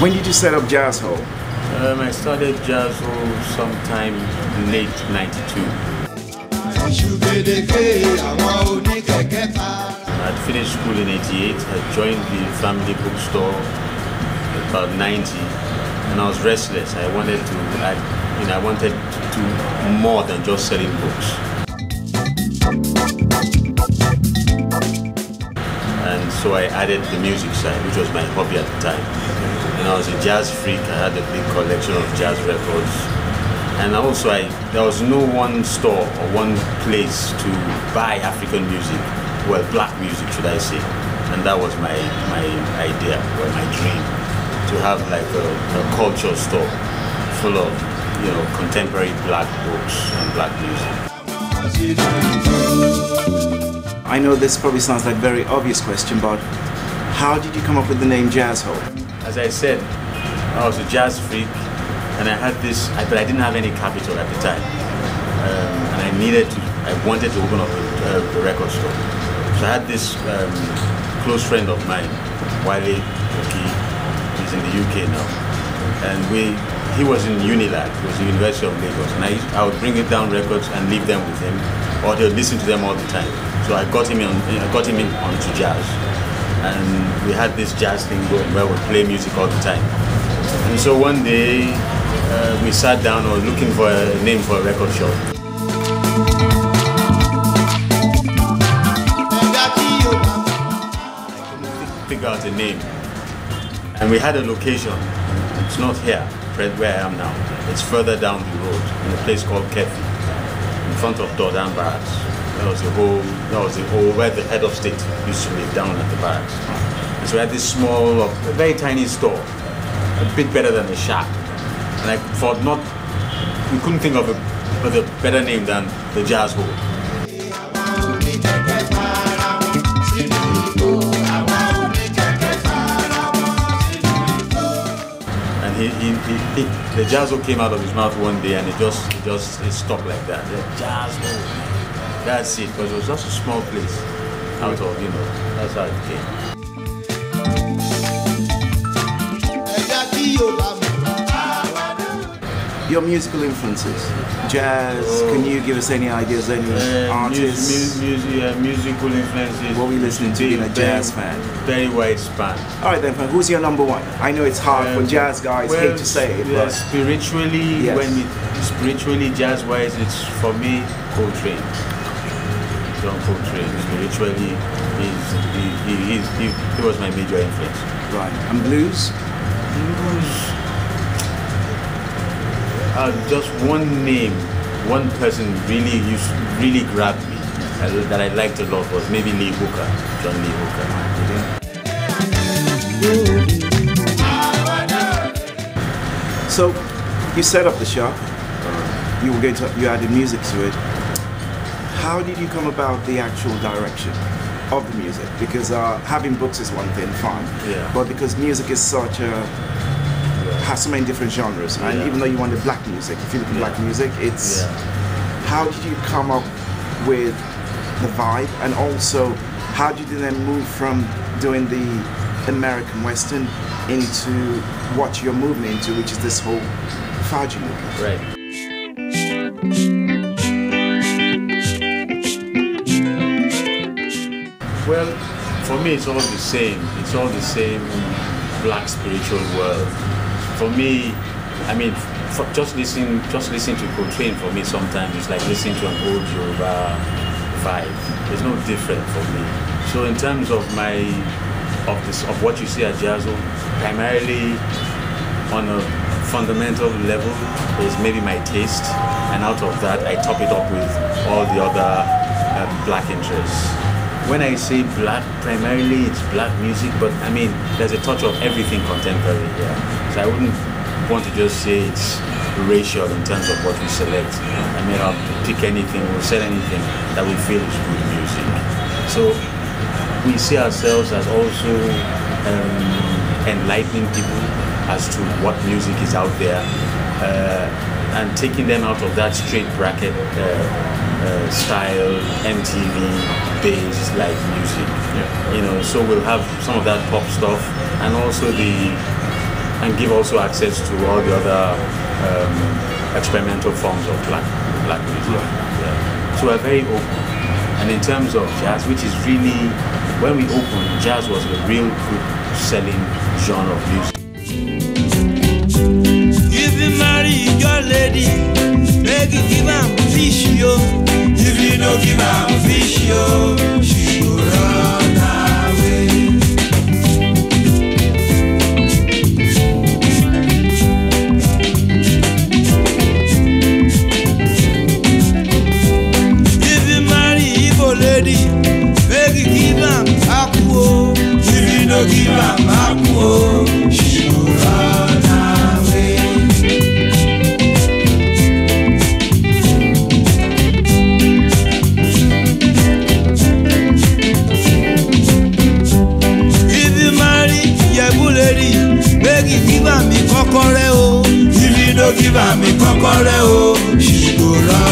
When did you set up Jazzhole? Um, I started Jazzhole sometime late 92. Eshu bedeke, àwọn oníkẹ̀kẹ́ ta. I'd finished school in 88. I joined the family bookstore about 90 and I was restless. I wanted to, I, you know, I wanted to do more than just selling books. And so I added the music side, which was my hobby at the time. And I was a jazz freak. I had a big collection of jazz records. And also, I, there was no one store or one place to buy African music, well, black music, should I say. And that was my, my idea, or my dream, to have like a, a culture store full of, you know, contemporary black books and black music. I know this probably sounds like a very obvious question, but how did you come up with the name Jazzhole? As I said, I was a jazz freak, and I had this, but I didn't have any capital at the time, um, and I needed to, I wanted to open up a, a record store. So I had this um, close friend of mine, Wiley Oki, he's in the UK now, and we, he was in Unilag, he was the University of Lagos, and I, I would bring it down records and leave them with him, or he would listen to them all the time. So I got him in, I got him in onto jazz and we had this jazz thing going where we play music all the time. And so one day uh, we sat down, or looking for a name for a record shop. Yóò bá Figure out a name, and we had a location. It's not here, right where I am now. It's further down the road in a place called Kefi, in front of Dodan Barracks. That was the whole. That was the whole where the head of state used to live down at the barracks. And so we had this small, uh, very tiny store, a bit better than a shack. And I thought not, we couldn't think of a, of a better name than the Jazzhole. He, he, he, he the Jazzhole came out of his mouth one day and it just it just it stopped like that. The Jazzhole. That's it, because it was just a small place out of, you know, that's how it came. Your musical influences, jazz. Can you give us any ideas, any artists? music, uh, musical influences. What were you listening to being a jazz fan? Very wide span. All right then, who's your number one? I know it's hard for Um, jazz guys. well, hate to say it, yeah, but spiritually, Yes. when it, spiritually, jazz wise, it's for me Coltrane. John Coltrane. Spiritually, he's, he, he, he, he was my major influence. right. And blues. Blues. Uh, just one name, one person really used, really grabbed me uh, that I liked a lot was maybe Lee Hooker, John Lee Hooker. So, you set up the shop. You were going to. You added music to it. How did you come about the actual direction of the music? Because uh, having books is one thing, fine. Yeah. But because music is such a has so many different genres, and Yeah. even though you wanted black music, if you look at black music, it's Yeah. how did you come up with the vibe, and also how did you then move from doing the American Western into what you're moving into, which is this whole Faji movement? Right. Well, for me, it's all the same. It's all the same black spiritual world. For me, I mean, just listening, just listening to Coltrane for me sometimes it's like listening to an old Yoruba vibe. There's no different for me. So in terms of my of this of what you see at Jazzhole, primarily on a fundamental level is maybe my taste, and out of that, I top it up with all the other um, black interests. When I say black, primarily it's black music, but I mean, there's a touch of everything contemporary here. So I wouldn't want to just say it's racial in terms of what we select. I mean, I'll pick anything, we'll sell anything that we feel is good music. So we see ourselves as also um, enlightening people as to what music is out there uh, and taking them out of that straight bracket uh, uh, style MTV based like music. You know, so we'll have some of that pop stuff and also the and give also access to all the other um, experimental forms of black black music. Yeah. So we're very open. And in terms of jazz, which is really when we opened, jazz was a real good selling genre of music. kọ́kọ́rẹ́ o. If you no give am mi kọ́kọ́rẹ́ o. She go.